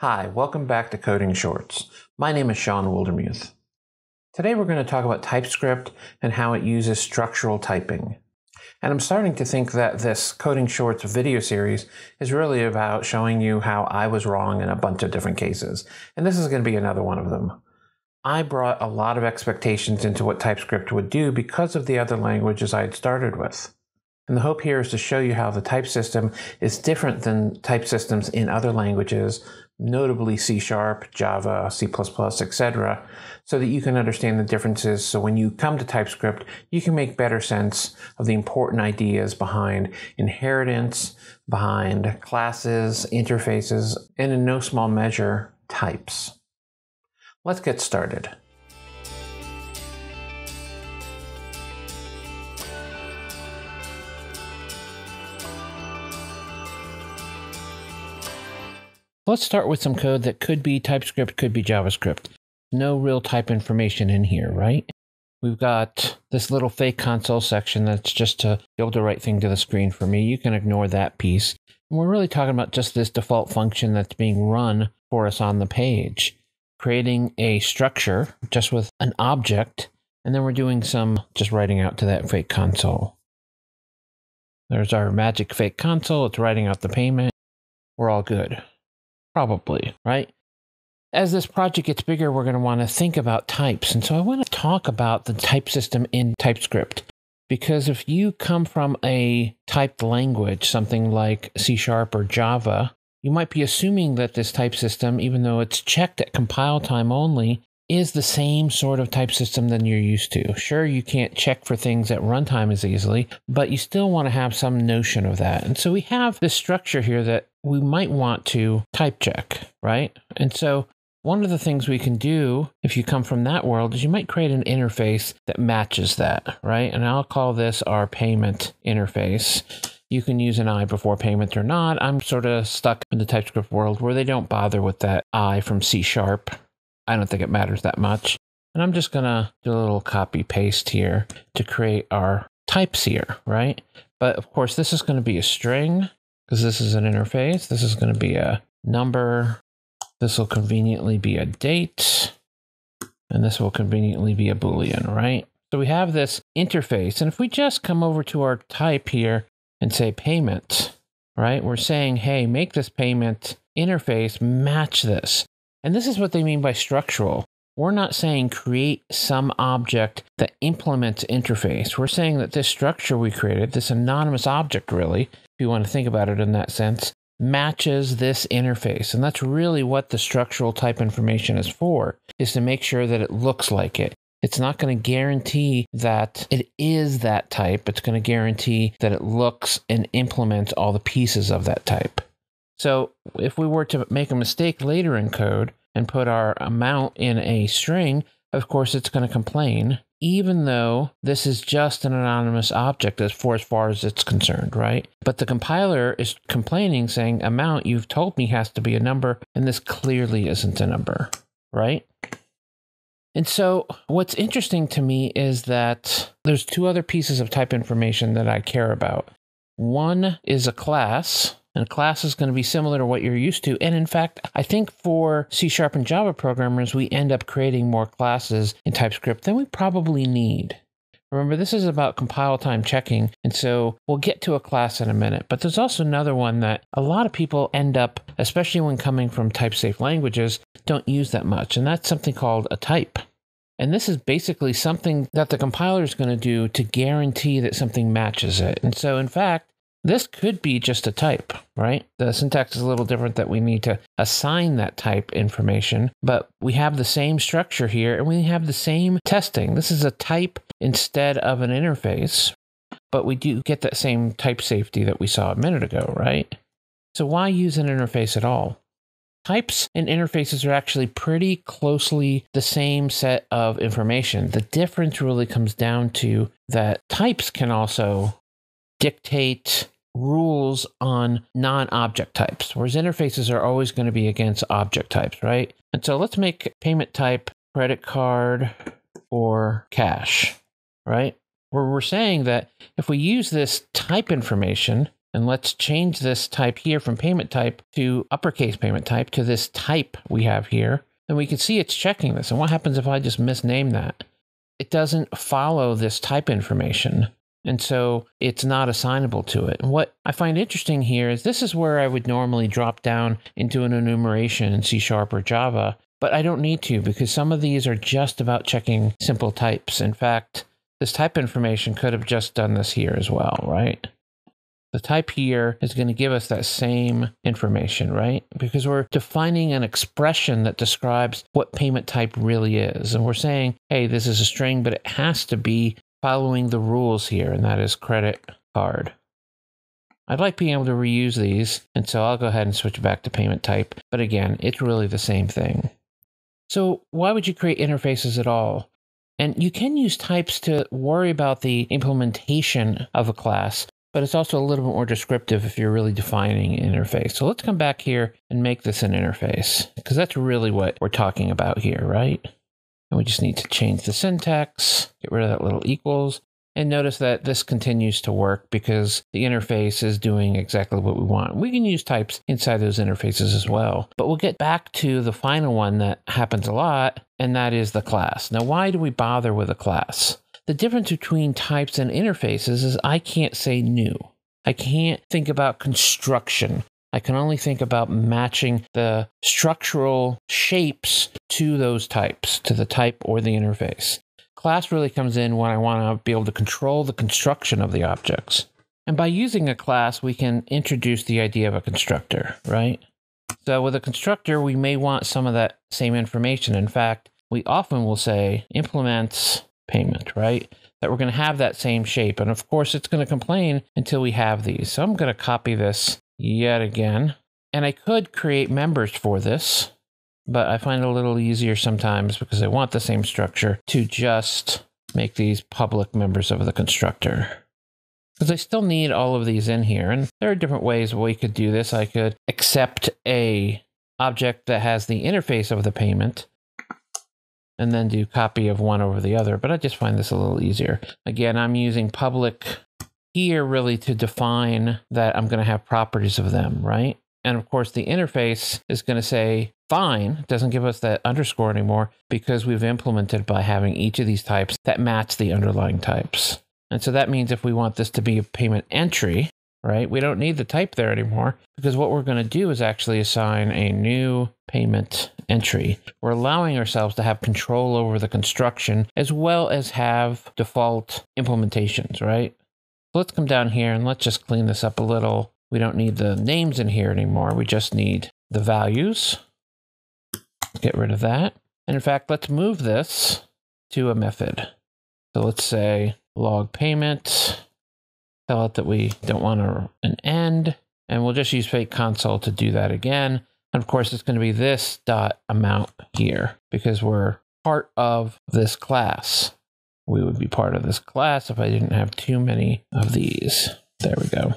Hi, welcome back to Coding Shorts. My name is Shawn Wildermuth. Today we're going to talk about TypeScript and how it uses structural typing. And I'm starting to think that this Coding Shorts video series is really about showing you how I was wrong in a bunch of different cases. And this is going to be another one of them. I brought a lot of expectations into what TypeScript would do because of the other languages I had started with. And the hope here is to show you how the type system is different than type systems in other languages, notably C Sharp, Java, C++, etc., so that you can understand the differences. So when you come to TypeScript, you can make better sense of the important ideas behind inheritance, behind classes, interfaces, and in no small measure, types. Let's get started. Let's start with some code that could be TypeScript, could be JavaScript. No real type information in here, right? We've got this little fake console section that's just to able to write thing to the screen for me. You can ignore that piece. And we're really talking about just this default function that's being run for us on the page, creating a structure just with an object, and then we're doing some just writing out to that fake console. There's our magic fake console. It's writing out the payment. We're all good. Probably, right? As this project gets bigger, we're going to want to think about types. And so I want to talk about the type system in TypeScript. Because if you come from a typed language, something like C Sharp or Java, you might be assuming that this type system, even though it's checked at compile time only, is the same sort of type system than you're used to. Sure, you can't check for things at runtime as easily, but you still want to have some notion of that. And so we have this structure here that we might want to type check, right? And so one of the things we can do if you come from that world is you might create an interface that matches that, right? And I'll call this our payment interface. You can use an I before payment or not. I'm sort of stuck in the TypeScript world where they don't bother with that I from C sharp. I don't think it matters that much. And I'm just going to do a little copy paste here to create our types here, right? But of course, this is going to be a string because this is an interface. This is going to be a number. This will conveniently be a date. And this will conveniently be a Boolean, right? So we have this interface. And if we just come over to our type here and say payment, right? We're saying, hey, make this payment interface match this. And this is what they mean by structural. We're not saying create some object that implements interface. We're saying that this structure we created, this anonymous object really, if you want to think about it in that sense, matches this interface. And that's really what the structural type information is for, is to make sure that it looks like it. It's not going to guarantee that it is that type. It's going to guarantee that it looks and implements all the pieces of that type. So if we were to make a mistake later in code and put our amount in a string, of course it's going to complain even though this is just an anonymous object as far as far as it's concerned, right? But the compiler is complaining saying amount you've told me has to be a number and this clearly isn't a number, right? And so what's interesting to me is that there's two other pieces of type information that I care about. One is a class, and class is going to be similar to what you're used to. And in fact, I think for C Sharp and Java programmers, we end up creating more classes in TypeScript than we probably need. Remember, this is about compile time checking, and so we'll get to a class in a minute. But there's also another one that a lot of people end up, especially when coming from type safe languages, don't use that much, and that's something called a type. And this is basically something that the compiler is going to do to guarantee that something matches it. And so, in fact, this could be just a type, right? The syntax is a little different that we need to assign that type information, but we have the same structure here and we have the same testing. This is a type instead of an interface, but we do get that same type safety that we saw a minute ago, right? So why use an interface at all? Types and interfaces are actually pretty closely the same set of information. The difference really comes down to that types can also dictate rules on non object types, whereas interfaces are always going to be against object types, right? And so let's make payment type credit card or cash, right? Where we're saying that if we use this type information, And let's change this type here from payment type to uppercase payment type to this type we have here. And we can see it's checking this. And what happens if I just misname that? It doesn't follow this type information. And so it's not assignable to it. And what I find interesting here is this is where I would normally drop down into an enumeration in C Sharp or Java, but I don't need to because some of these are just about checking simple types. In fact, this type information could have just done this here as well, right? The type here is going to give us that same information, right? Because we're defining an expression that describes what payment type really is. And we're saying, hey, this is a string, but it has to be following the rules here, and that is credit card. I'd like being able to reuse these, and so I'll go ahead and switch back to payment type. But again, it's really the same thing. So why would you create interfaces at all? And you can use types to worry about the implementation of a class, but it's also a little bit more descriptive if you're really defining an interface. So let's come back here and make this an interface, because that's really what we're talking about here, right? And we just need to change the syntax, get rid of that little equals, and notice that this continues to work because the interface is doing exactly what we want. We can use types inside those interfaces as well. But we'll get back to the final one that happens a lot, and that is the class. Now, why do we bother with a class? The difference between types and interfaces is I can't say new. I can't think about construction. I can only think about matching the structural shapes to those types, to the type or the interface. Class really comes in when I want to be able to control the construction of the objects. And by using a class, we can introduce the idea of a constructor, right? So with a constructor, we may want some of that same information. In fact, we often will say implements payment, right? That we're going to have that same shape. And of course, it's going to complain until we have these. So I'm going to copy this yet again. And I could create members for this, but I find it a little easier sometimes because I want the same structure to just make these public members of the constructor. Because I still need all of these in here. And there are different ways we could do this. I could accept a object that has the interface of the payment and then do copy of one over the other. But I just find this a little easier. Again, I'm using public here really to define that I'm going to have properties of them, right? And of course, the interface is going to say fine, doesn't give us that underscore anymore because we've implemented by having each of these types that match the underlying types. And so that means if we want this to be a payment entry, right, we don't need the type there anymore because what we're going to do is actually assign a new payment entry. We're allowing ourselves to have control over the construction as well as have default implementations, right? Let's come down here and let's just clean this up a little. We don't need the names in here anymore. We just need the values. Get rid of that. And in fact, let's move this to a method. So let's say log payment. Tell it that we don't want a, an end. And we'll just use fake console to do that again. And of course, it's going to be this dot amount here because we're part of this class we would be part of this class if I didn't have too many of these. There we go.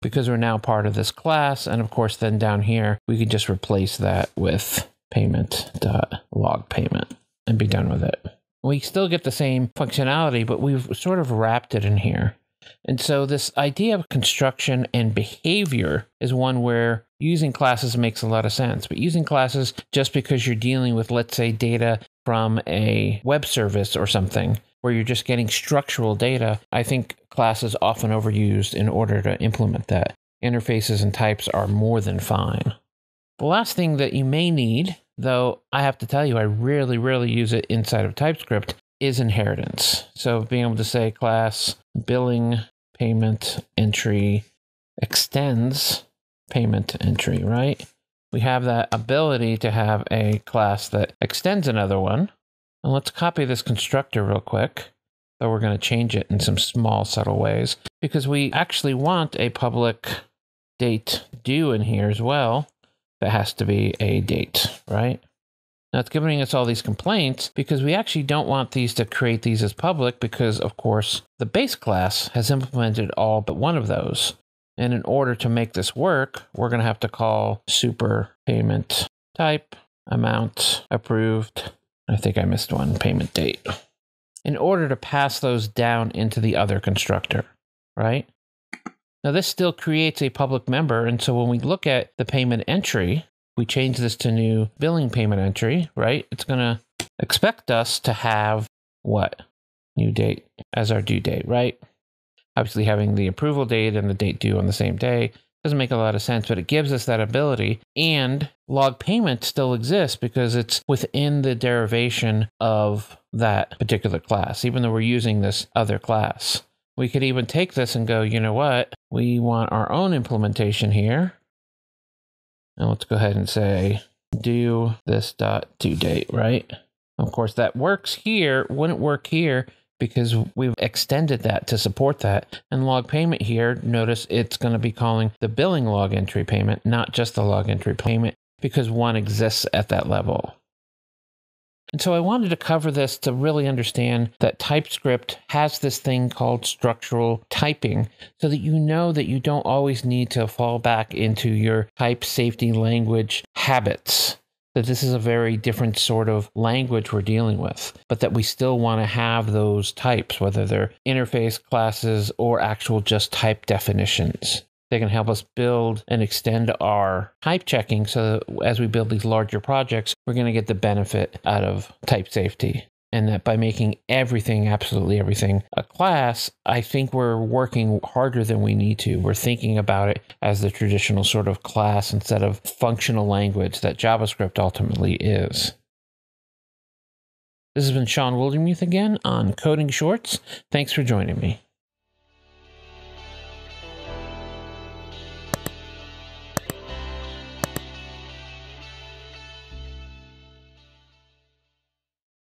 Because we're now part of this class, and of course then down here, we could just replace that with payment.log payment and be done with it. We still get the same functionality, but we've sort of wrapped it in here. And so this idea of construction and behavior is one where using classes makes a lot of sense. But using classes just because you're dealing with, let's say, data from a web service or something where you're just getting structural data, I think class is often overused in order to implement that. Interfaces and types are more than fine. The last thing that you may need, though I have to tell you, I rarely, rarely use it inside of TypeScript, is inheritance. So being able to say class billing payment entry extends payment entry, right? We have that ability to have a class that extends another one and let's copy this constructor real quick. Though we're going to change it in some small, subtle ways because we actually want a public date due in here as well. That has to be a date, right? Now it's giving us all these complaints because we actually don't want these to create these as public because, of course, the base class has implemented all but one of those. And in order to make this work, we're going to have to call super payment type amount approved I think I missed one payment date. In order to pass those down into the other constructor, right? Now, this still creates a public member. And so when we look at the payment entry, we change this to new billing payment entry, right? It's going to expect us to have what? New date as our due date, right? Obviously, having the approval date and the date due on the same day doesn't make a lot of sense, but it gives us that ability. And log payment still exists because it's within the derivation of that particular class, even though we're using this other class. We could even take this and go, you know what? We want our own implementation here. And let's go ahead and say do this dot due date, right? Of course, that works here, wouldn't work here because we've extended that to support that. And log payment here, notice it's going to be calling the billing log entry payment, not just the log entry payment, because one exists at that level. And so I wanted to cover this to really understand that TypeScript has this thing called structural typing so that you know that you don't always need to fall back into your type safety language habits that this is a very different sort of language we're dealing with, but that we still want to have those types, whether they're interface classes or actual just type definitions. They can help us build and extend our type checking so as we build these larger projects, we're going to get the benefit out of type safety and that by making everything, absolutely everything, a class, I think we're working harder than we need to. We're thinking about it as the traditional sort of class instead of functional language that JavaScript ultimately is. This has been Shawn Wildermuth again on Coding Shorts. Thanks for joining me.